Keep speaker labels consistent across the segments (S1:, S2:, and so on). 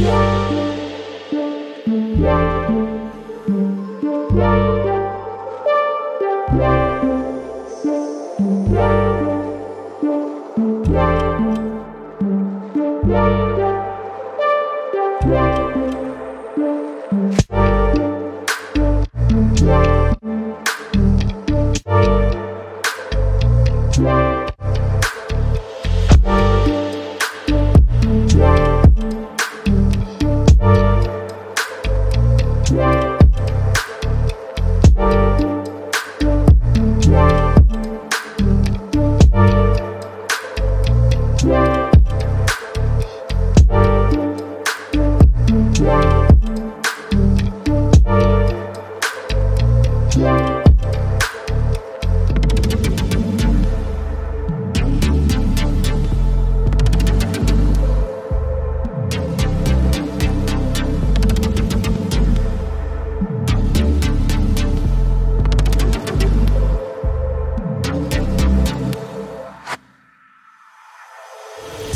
S1: Yeah.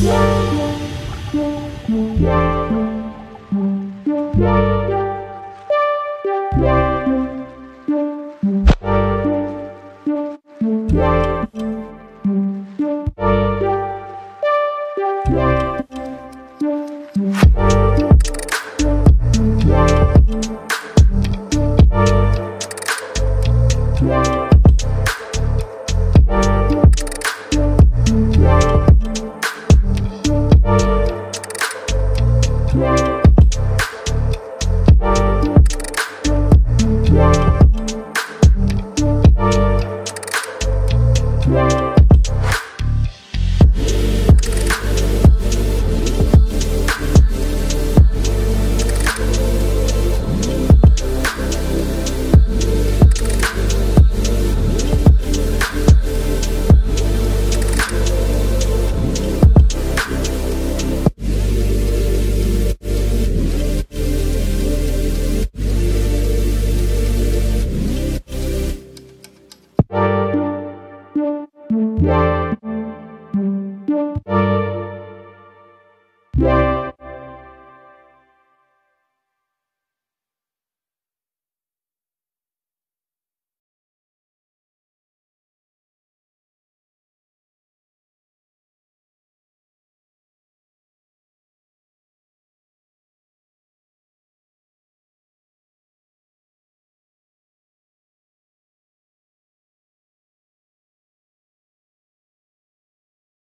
S1: Yeah.